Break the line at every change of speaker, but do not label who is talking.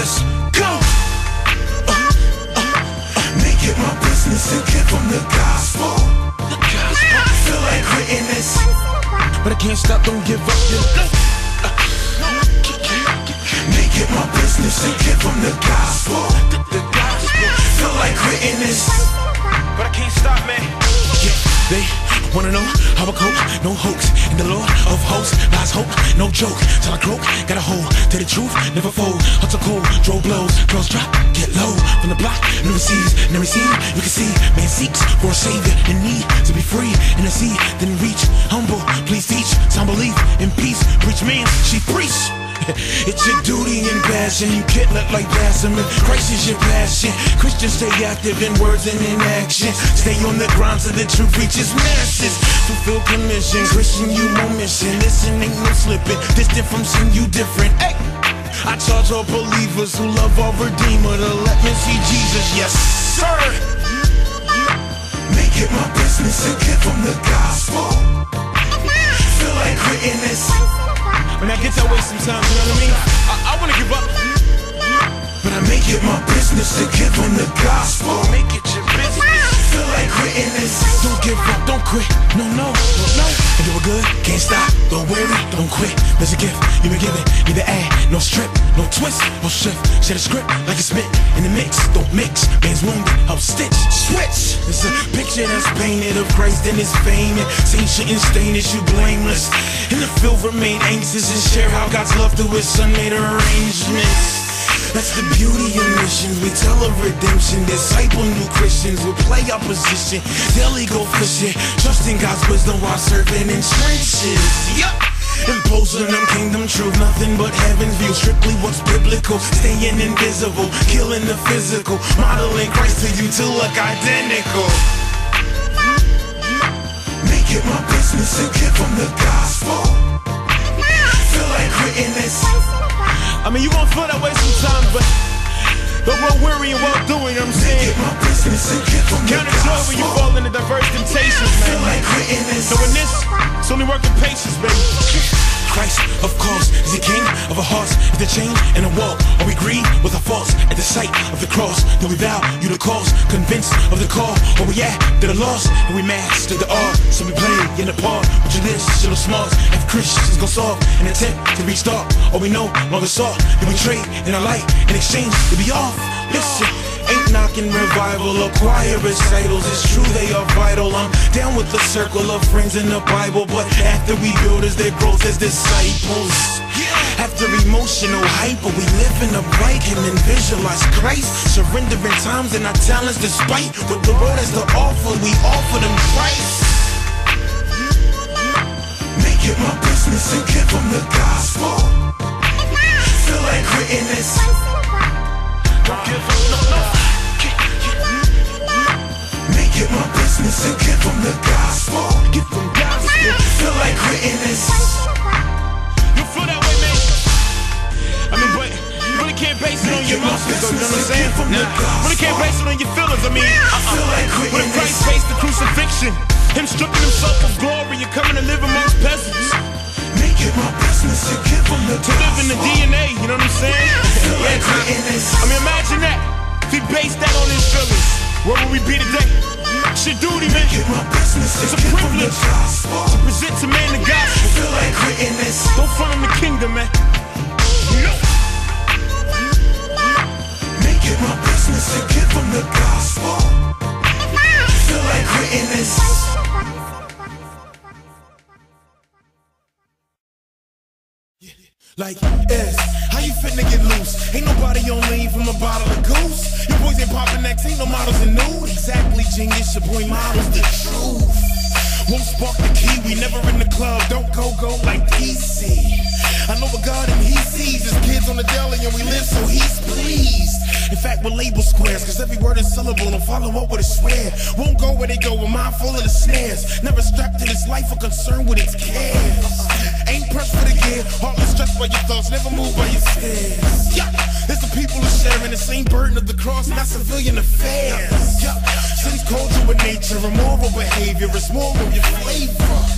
Let's go. Uh, uh, uh. Make it my business to give them the gospel. The gospel. Feel like quitting this, but I can't stop. Don't give up. Yeah. Make it my business to give them the gospel. The, the gospel. Feel like quitting this, wanna know how I cope, no hoax. In the Lord of hosts, lies hope, no joke. Till I croak, got a hold to the truth, never fold. Hustle cold, drove blows, girls drop, get low from the block, never sees, never seen. You can see, man seeks for a savior in need to be free. In the sea, then reach, It's your duty and passion. You can't let like blasphemy. Christ is your passion. Christians stay active in words and in action. Stay on the ground so the truth reaches masses. Fulfill commission. Christian, you no mission. Listen, ain't no slipping. Distant from seeing you different. Hey. I charge all believers who love our Redeemer to let me see Jesus. Yes, sir. Make it my business to give them the gospel. Feel like quitting this. When I get that way sometimes, my business to give them the gospel. Make it your business. Feel like quitting this. Don't give up, don't quit. No, no, no, no. And do it good, can't stop. Don't worry, don't quit. There's a gift you've been given. Neither add, no strip, no twist, no shift. Share the script like it's spit in the mix. Don't mix. Man's wounded, help stitch. Switch. It's a picture that's painted of Christ and his fame. And saints shouldn't stain as you blameless. And the filth remain anxious and share how God's love through his son made arrangements. That's the beauty of missions. We tell of redemption. Disciple new Christians. We'll play opposition. Daily go fishing. Trusting God's wisdom while serving in trenches. Yup. Imposing them kingdom truth, nothing but heaven's view. Strictly what's biblical, staying invisible, killing the physical, modeling Christ to you to look identical. Make it my business to give them the gospel. Feel like quitting this. I mean, you won't feel that way sometimes, but don't grow weary in well doing, you know what I'm saying? Count it joy when you fall into diverse temptations, man. So in this, it's only working patience, baby. Christ, of course, is the king of our hearts. Is the change and the walk? Are we grieved with our faults at the sight of the cross? Do we vow you the cause? Convinced of the call? Or we at that are lost and we master the art? So we play in the part, but you list, still smarts. If Christians go soft and attempt to restart, or we know longer sought, then we trade in our light in exchange to be off. Listen. Ain't knocking revival or choir recitals. It's true they are vital. I'm down with the circle of friends in the Bible, but after we build as their growth as disciples. After emotional hyper, we live in a bright and visualize Christ. Surrendering times and our talents despite what the world has to offer. We offer them Christ. Make it my business and give them the gospel. Feel like quitting this. Make it my business and give them the gospel. Feel like quitting this. I'm saying? Nah. Really can't base it on your feelings. I mean, uh-uh. When Christ faced the crucifixion, him stripping himself of glory and coming to live amongst peasants. Make it my business to give them the To live in the DNA, you know what I'm saying? I mean, imagine that. If he based that on his feelings, where would we be today? It's your duty, man. It's a privilege to present to man the gospel. Feel like quitting this. Don't front on the kingdom, man. Like, S, how you finna get loose? Ain't nobody on lean from a bottle of goose. Your boys ain't popping next, ain't no models in nude. Exactly, genius, your boy models the truth. Won't spark the key, we never in the club, don't go go like PC. I know what God and He sees his kids on the deli and we live so He's pleased. In fact, we're label squares, cause every word is syllable and follow up with a swear. Won't go where they go, we're mindful of the snares. Never strapped to this life or concerned with its cares. Pressed for the gear, heartless stressed by your thoughts, never move by your stairs. Yeah, it's the people who sharing the same burden of the cross, not civilian affairs. Yeah, sin's culture with nature, immoral behavior, it's more of your flavor.